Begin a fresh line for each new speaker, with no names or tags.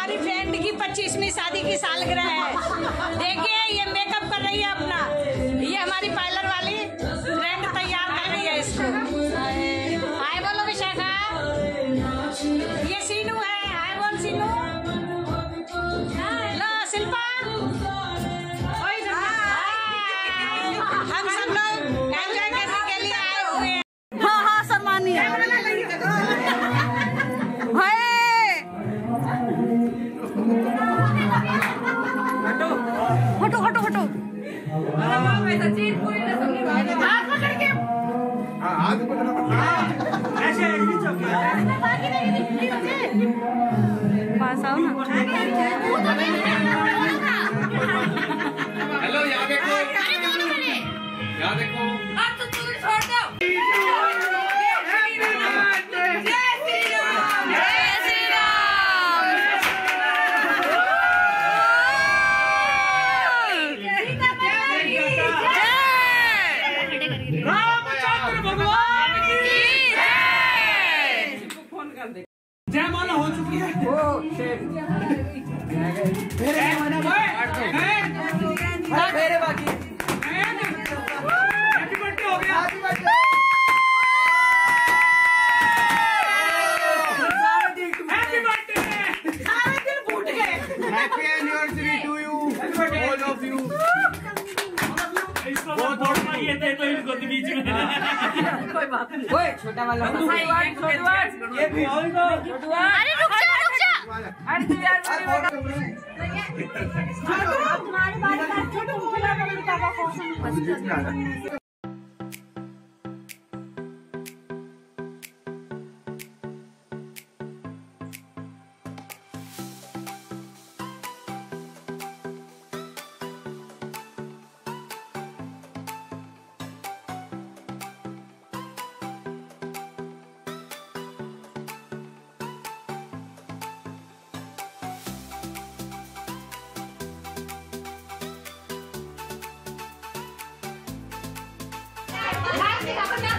हमारी फ्रेंड की पच्चीसवीं शादी की सालगिरह है। देखिए ये मेकअप कर रही है अपना। ये हमारी पार्लर वाली फ्रेंड तैयार कर रही है इसको। हाय बोलो विशाखा। ये सीनू है। हाय बोल सीनू। लो शिल्पा। हम सब लोग
पास आओ ना
हेलो यहाँ देखो। यहाँ देखो।
अरे रुक जा रुक जा।
Gracias. ठीक है